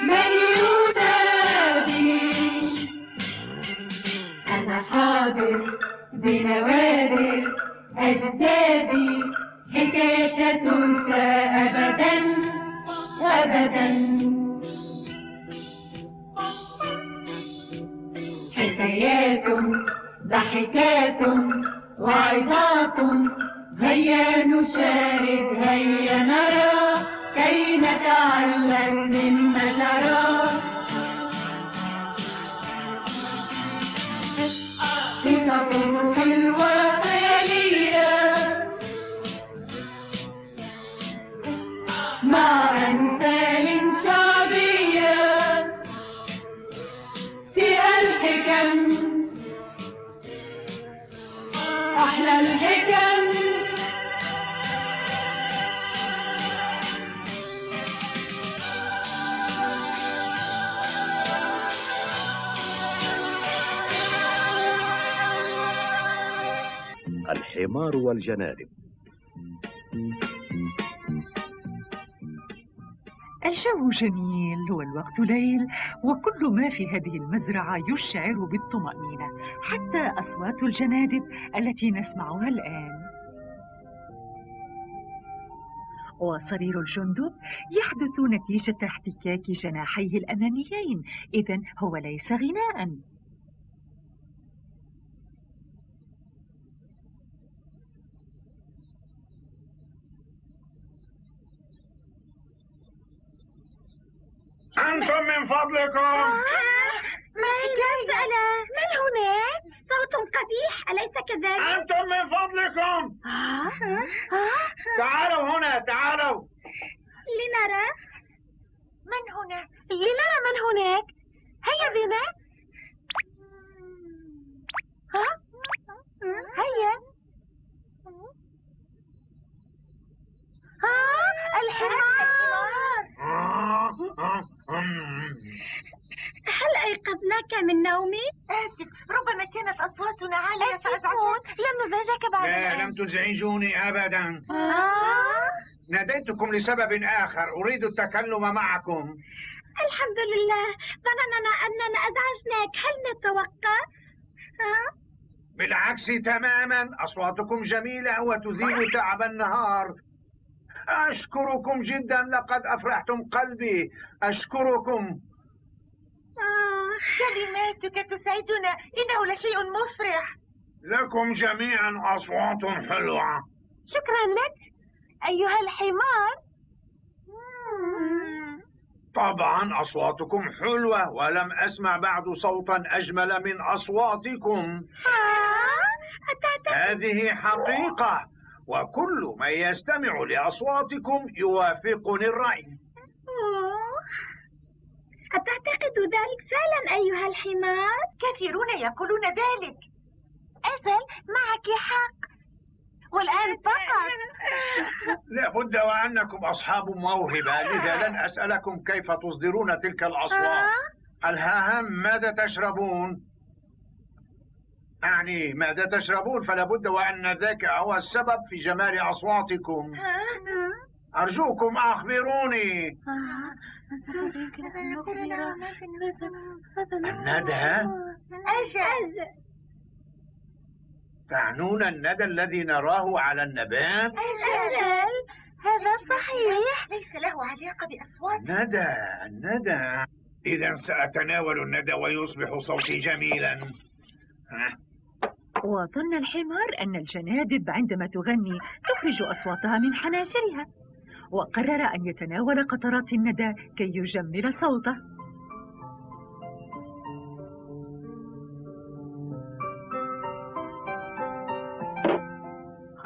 من ينادي؟ أنا حاضر بنوادر أجدادي حكاية تنسى أبدا أبدا حكايات ضحكات الحمار والجنادب الجو جميل والوقت ليل وكل ما في هذه المزرعة يشعر بالطمأنينة حتى أصوات الجنادب التي نسمعها الآن. وصرير الجندب يحدث نتيجة احتكاك جناحيه الأماميين إذا هو ليس غناء. أنتم من فضلكم ما هي المسألة؟ من هناك؟ صوت قبيح أليس كذلك؟ أنتم من فضلكم؟ تعالوا هنا تعالوا لنرى من هنا؟ لنرى من هناك؟ هيا بنا ها؟ هيا ها؟ الحمار هل أيقظناك من نومك؟ آسف ربما كانت أصواتنا عالية فأزعجتك لم نزعجك بعد لا الآن. لم تزعجوني أبدا. آه؟ ناديتكم لسبب آخر أريد التكلم معكم. الحمد لله. ظننا أننا أزعجناك. هل نتوقف؟ ها؟ بالعكس تماما. أصواتكم جميلة وتزيل تعب النهار. أشكركم جدا لقد أفرحتم قلبي. أشكركم. آه. كلماتك تسعدنا. إنه لشيء مفرح. لكم جميعا أصوات حلوة. شكرا لك. أيها الحمار. طبعا أصواتكم حلوة ولم أسمع بعد صوتا أجمل من أصواتكم. هذه حقيقة. وكل من يستمع لأصواتكم يوافقني الرأي. أتعتقد ذلك فعلا أيها الحمار؟ كثيرون يقولون ذلك. أجل معك حق. والآن فقط. لابد وأنكم أصحاب موهبة لذا لن أسألكم كيف تصدرون تلك الأصوات. الهام ماذا تشربون؟ أعني ماذا تشربون؟ فلا بد وأن ذاك هو السبب في جمال أصواتكم. أرجوكم أخبروني. الندى أجل تعنون الندى الذي نراه على النبات؟ أجل هذا صحيح. ليس له علاقة بأصوات. ندى الندى. إذا سأتناول الندى ويصبح صوتي جميلا؟ وظن الحمار أن الجنادب عندما تغني تخرج أصواتها من حناجرها وقرر أن يتناول قطرات الندى كي يجمل صوته.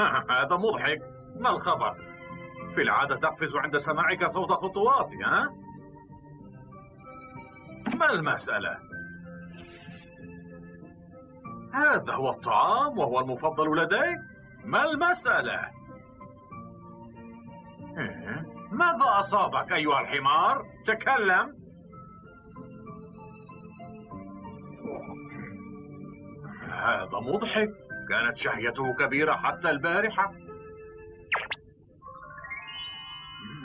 هذا مضحك. ما الخبر؟ في العادة تقفز عند سماعك صوت خطواتي ها؟ ما المسألة؟ هذا هو الطعام وهو المفضل لديك. ما المسألة؟ إيه؟ ماذا أصابك أيها الحمار؟ تكلم. هذا مضحك. كانت شهيته كبيرة حتى البارحة.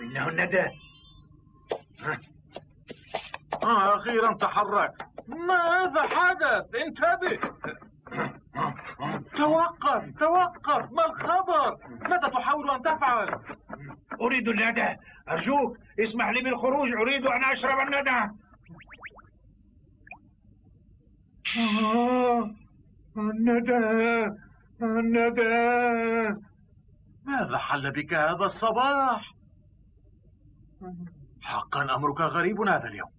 إنه الندى آه أخيرا تحرك. ماذا حدث؟ انتبه. توقف توقف. ما الخبر؟ ماذا تحاول أن تفعل؟ أريد الندى. أرجوك اسمح لي بالخروج. أريد أن أشرب الندى. آه الندى الندى. ماذا حل بك هذا الصباح؟ حقا أمرك غريب هذا اليوم.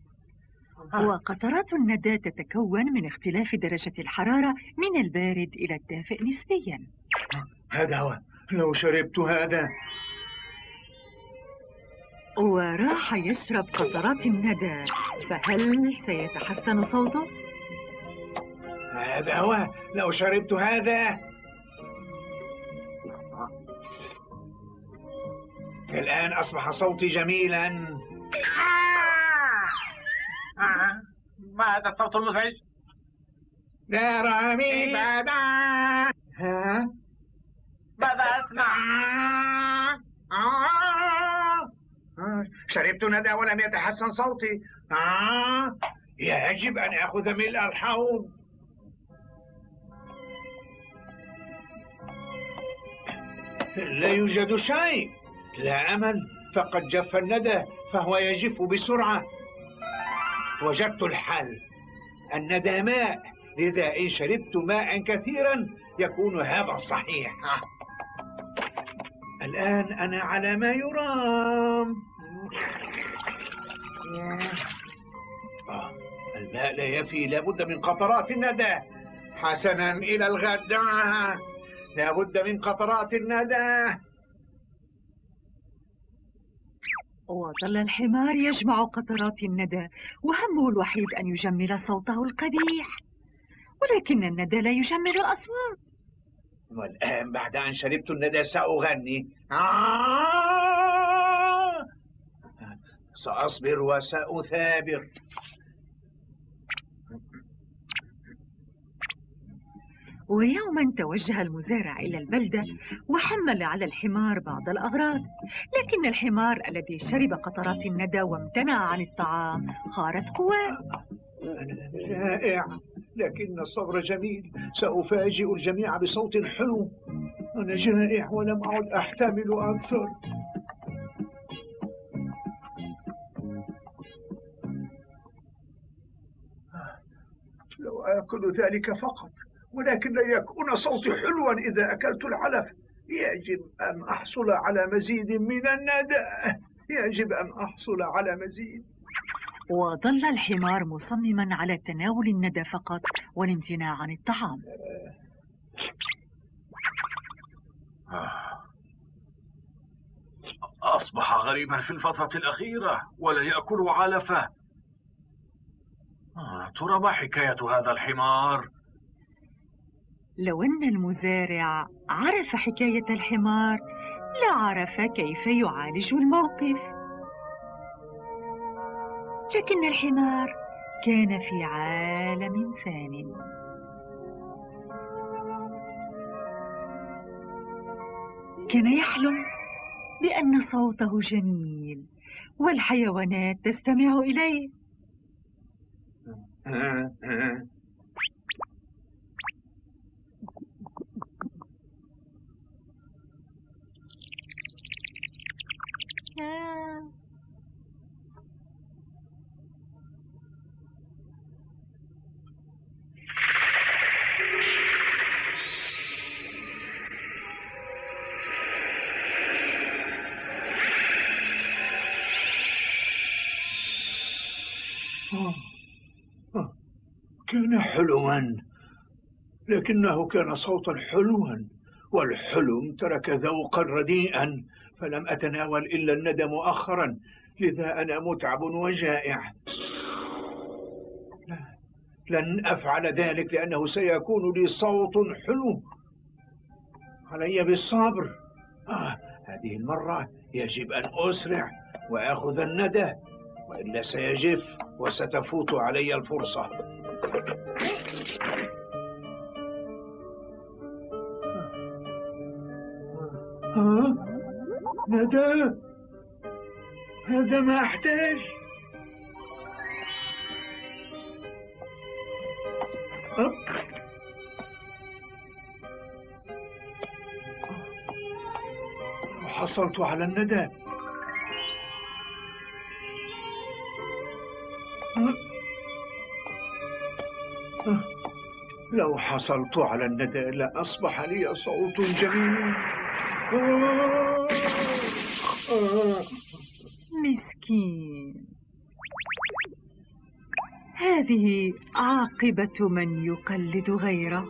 وقطرات الندى تتكون من اختلاف درجة الحرارة من البارد إلى الدافئ نسبيا. هذا هو. لو شربت هذا. وراح يشرب قطرات الندى. فهل سيتحسن صوته؟ هذا هو. لو شربت هذا. الآن أصبح صوتي جميلا. ما هذا الصوت المزعج؟ لا رامي. بابا. ها؟ ماذا أسمع آه. آه. شربت ندى ولم يتحسن صوتي. آه. يجب أن أخذ ملء الحوض. لا يوجد شيء. لا أمل. فقد جف الندى فهو يجف بسرعة. وجدت الحل. الندى ماء لذا إن شربت ماء كثيرا يكون هذا الصحيح الآن أنا على ما يرام. آه، الماء لا يفي لابد من قطرات الندى. حسنا إلى الغداء. لابد من قطرات الندى. وظل الحمار يجمع قطرات الندى وهمه الوحيد أن يجمل صوته القبيح. ولكن الندى لا يجمل الأصوات. والآن بعد أن شربت الندى سأغني. آه! سأصبر وسأثابر. ويوما توجه المزارع إلى البلدة وحمل على الحمار بعض الأغراض لكن الحمار الذي شرب قطرات الندى وامتنع عن الطعام خارت قواه. جائع لكن الصبر جميل. سأفاجئ الجميع بصوت حلو. أنا جائع ولم أعد أحتمل أكثر لو آكل ذلك فقط. ولكن لا يكون صوتي حلوا إذا أكلت العلف. يجب أن أحصل على مزيد من الندى يجب أن أحصل على مزيد. وظل الحمار مصمما على تناول الندى فقط والامتناع عن الطعام. آه. أصبح غريبا في الفترة الأخيرة ولا يأكل علفه. آه. ترى ما حكاية هذا الحمار؟ لو أن المزارع عرف حكاية الحمار لعرف كيف يعالج الموقف. لكن الحمار كان في عالم ثان. كان يحلم بأن صوته جميل والحيوانات تستمع إليه آه. آه. كان حلوا. لكنه كان صوتا حلوا والحلم ترك ذوقا رديئا. فلم أتناول إلا الندى مؤخرا لذا أنا متعب وجائع. لا لن أفعل ذلك لأنه سيكون لي صوت حلو. علي بالصبر. آه هذه المرة يجب أن أسرع وآخذ الندى وإلا سيجف وستفوت علي الفرصة. ندى هذا ما أحتاج أب. حصلت على الندى لو حصلت على الندى لأصبح لي صوت جميل. مسكين. هذه عاقبة من يقلد غيره.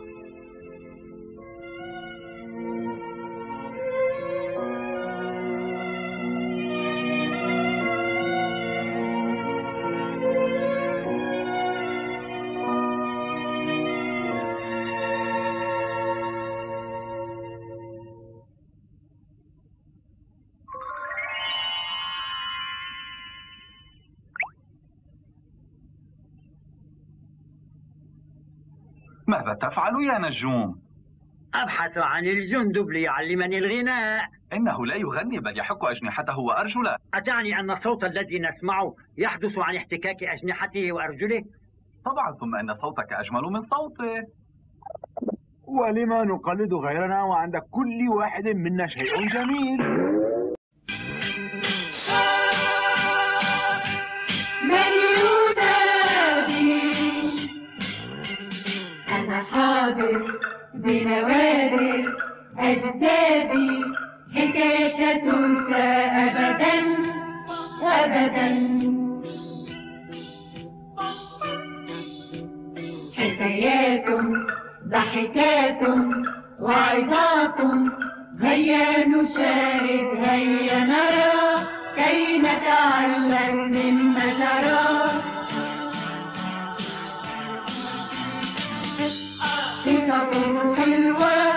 ماذا تفعل يا نجوم؟ أبحث عن الجندب ليعلمني الغناء إنه لا يغني بل يحك أجنحته وأرجله أتعني أن الصوت الذي نسمعه يحدث عن احتكاك أجنحته وأرجله؟ طبعا ثم إن صوتك أجمل من صوته ولما نقلد غيرنا وعند كل واحد منا شيء جميل بنوادر أجدادي حكاية تنسى أبدا أبدا حكايات ضحكات وعظات هيا نشاهد هيا نرى كي نتعلم مما جرى قصص حلوة